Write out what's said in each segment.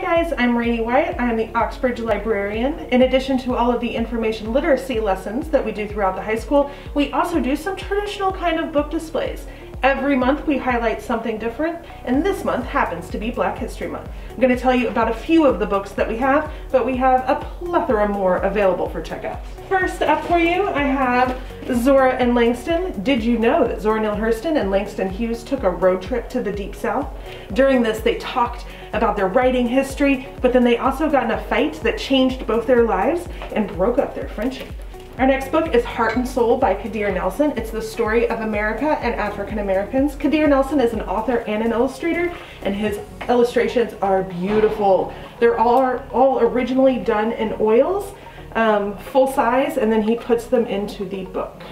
guys, I'm Rainey Wyatt. I'm the Oxbridge librarian. In addition to all of the information literacy lessons that we do throughout the high school, we also do some traditional kind of book displays. Every month we highlight something different, and this month happens to be Black History Month. I'm going to tell you about a few of the books that we have, but we have a plethora more available for checkout. First up for you, I have Zora and Langston. Did you know that Zora Neale Hurston and Langston Hughes took a road trip to the Deep South? During this, they talked about their writing history, but then they also got in a fight that changed both their lives and broke up their friendship. Our next book is Heart and Soul by Kadir Nelson. It's the story of America and African Americans. Kadir Nelson is an author and an illustrator, and his illustrations are beautiful. They're all, all originally done in oils, um, full size, and then he puts them into the book.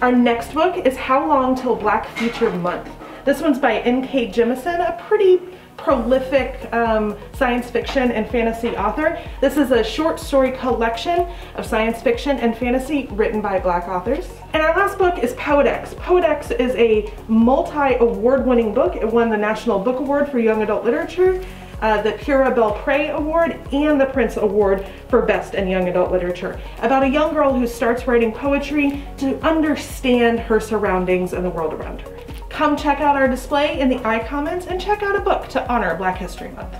Our next book is How Long Till Black Future Month. This one's by N.K. Jemisin, a pretty prolific um, science fiction and fantasy author. This is a short story collection of science fiction and fantasy written by black authors. And our last book is Poet-X. Poet-X is a multi-award winning book. It won the National Book Award for Young Adult Literature, uh, the Pura Belpré Award, and the Printz Award for Best in Young Adult Literature. About a young girl who starts writing poetry to understand her surroundings and the world around her. Come check out our display in the iCommons and check out a book to honor Black History Month.